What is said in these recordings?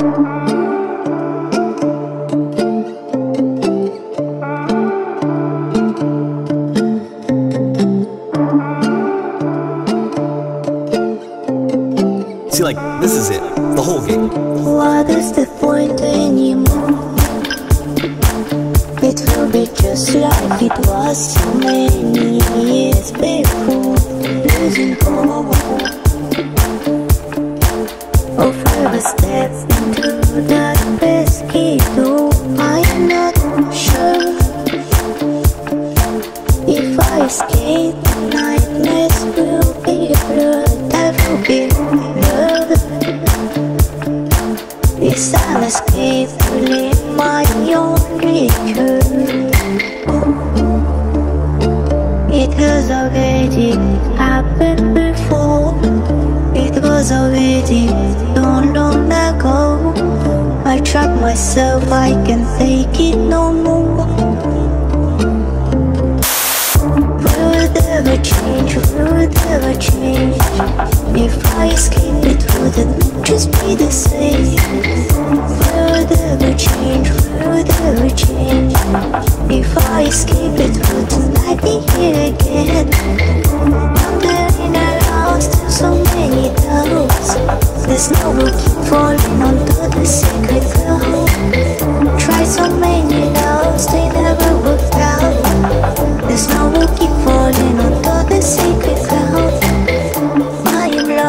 See, like, this is it. The whole game. What is the point anymore? It will be just like it was so many years before. Already happened before. It was already myself, I can take it no more. Will it ever change? Will it ever change? If I escape it, would it just be the same? Will it ever change? Will it ever change? If I escape it, wouldn't I be here again? Wandering around, still so many doubts. There's no will keep falling onto the sacred ground.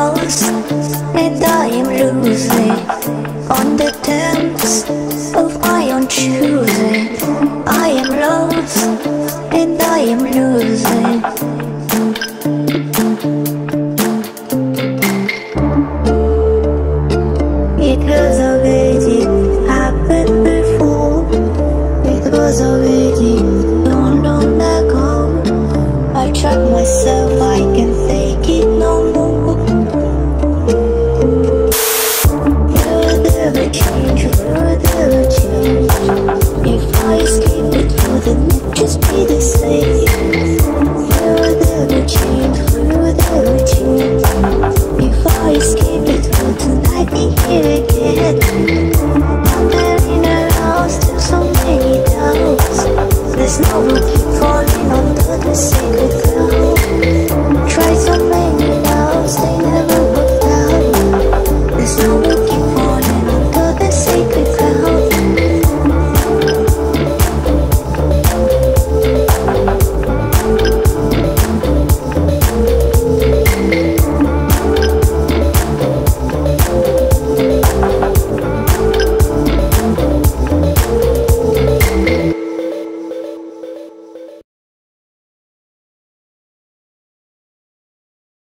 Am and I am losing on the terms of my own choosing. I am lost and I am losing. It has already happened before. It was already There's no room for falling under the sacred